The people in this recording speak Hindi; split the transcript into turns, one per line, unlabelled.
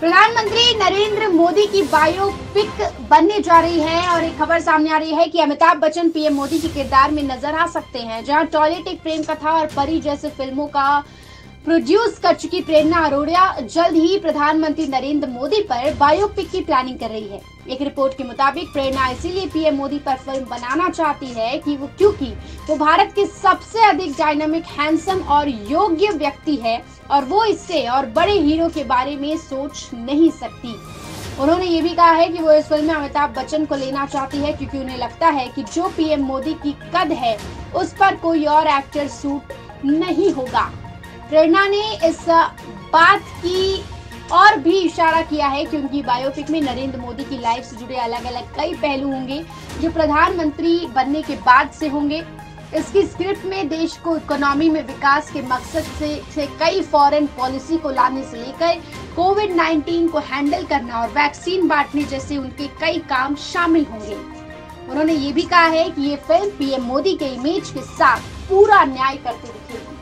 प्रधानमंत्री नरेंद्र मोदी की बायोपिक बनने जा रही है और एक खबर सामने आ रही है कि अमिताभ बच्चन पीएम मोदी के किरदार में नज़र आ सकते हैं, जहाँ टॉयलेट एक प्रेम कथा और परी जैसे फ़िल्मों का प्रोड्यूस कर चुकी प्रेरणा अरोड़ा जल्द ही प्रधानमंत्री नरेंद्र मोदी पर बायोपिक की प्लानिंग कर रही है। एक रिपोर्ट के मुताबिक प्रेरणा इसीलिए पीएम मोदी पर फ़िल्म बनाना चाहती है कि वो क्योंकि वो भारत के सबसे अधिक डायनामिक हैंडसम और योग्य व्यक्ति है और वो इससे और बड़े हीरो के बारे में सोच नहीं सकती। उन्होंने ये भी कहा है कि वो इस फ़िल्म में अमिताभ बच्चन को लेना चाहती है क्योंकि उन्हें लगता है कि जो पीएम मोदी की कद है, उस पर कोई और एक्टर सूट नहीं होगा। प्रेरणा ने इस बात की और भी इशारा किया है कि उनकी बायोपिक में नरेंद्र मोदी की लाइफ से जुड़े अलग अलग कई पहलू होंगे जो प्रधानमंत्री बनने के बाद से होंगे। इसकी स्क्रिप्ट में देश को इकोनॉमी में विकास के मकसद से, से कई फॉरेन पॉलिसी को लाने से लेकर कोविड 19 को हैंडल करना और वैक्सीन बांटने जैसे उनके कई काम शामिल होंगे। उन्होंने ये भी कहा है कि ये फ़िल्म पीएम मोदी के इमेज के साथ पूरा न्याय करते दिखेगी।